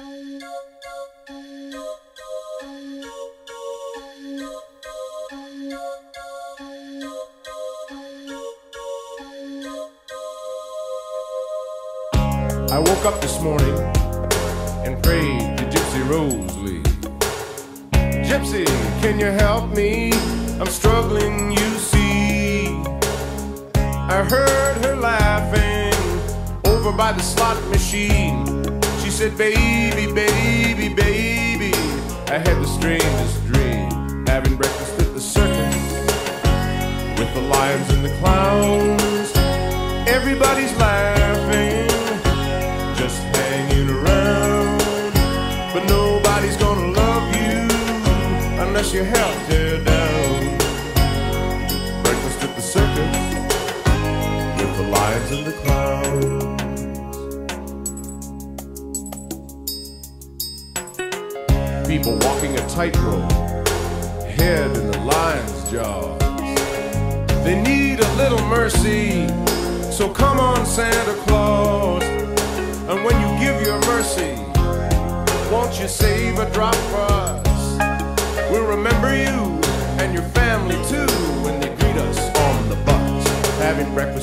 I woke up this morning and prayed to Gypsy Rose Lee. Gypsy, can you help me? I'm struggling, you see. I heard her laughing over by the slot machine. Said, Baby, baby, baby. I had the strangest dream, having breakfast at the circus with the lions and the clowns. Everybody's laughing, just hanging around. But nobody's gonna love you unless you help tear down. Breakfast at the circus with the lions and the clowns. People walking a tightrope, head in the lion's jaws. They need a little mercy, so come on, Santa Claus. And when you give your mercy, won't you save a drop for us? We'll remember you and your family too when they greet us on the bus, having breakfast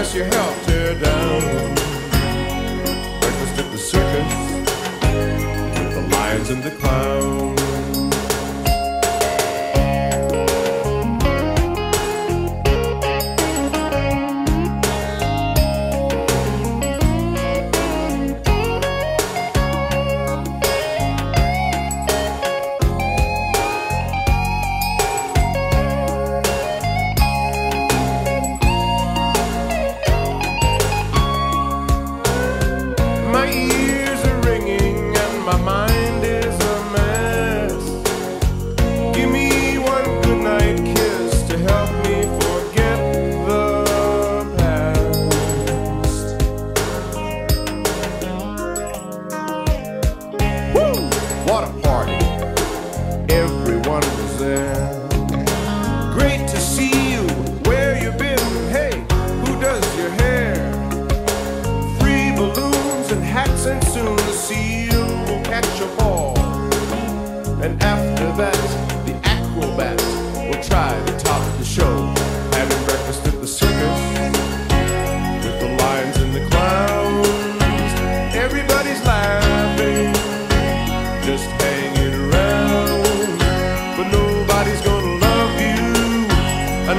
you unless you help tear down. Breakfast at the circus with the lions and the clowns. Everyone was there. Great to see you. Where you been? Hey, who does your hair? Free balloons and hats, and soon the seal will catch a ball. And after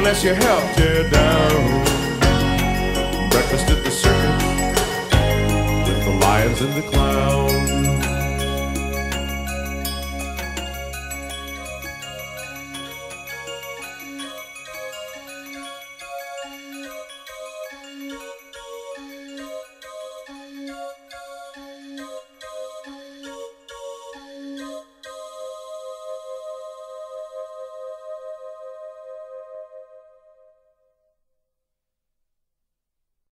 unless you help tear down. Breakfast at the circus with the lions and the clowns.